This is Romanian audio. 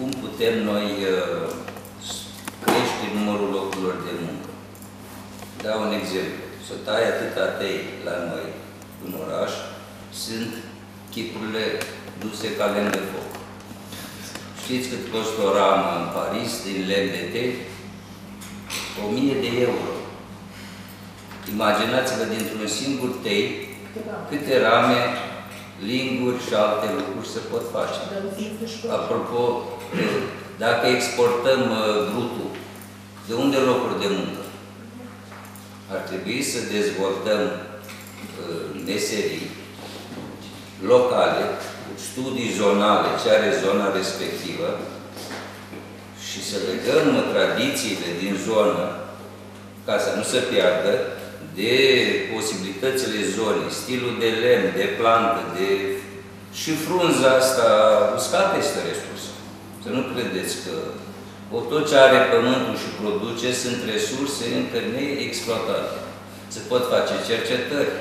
cum putem noi uh, crește numărul locurilor de muncă. Dau un exemplu. Să tai atâta tei la noi, în oraș, sunt chipurile duse ca lemn de foc. Știți cât costă o ramă în Paris din lemn de tei? 1000 de euro. Imaginați-vă dintr-un singur tei câte rame, linguri și alte lucruri se pot face. Apropo, dacă exportăm uh, brutul, de unde locuri de muncă? Ar trebui să dezvoltăm uh, meserii locale, studii zonale, ce are zona respectivă și să legăm tradițiile din zonă ca să nu se piardă de posibilitățile zonei, stilul de lemn, de plantă, de... și frunza asta uscată este resursă. Să nu credeți că tot ce are pământul și produce sunt resurse încă neexploatate. Se pot face cercetări.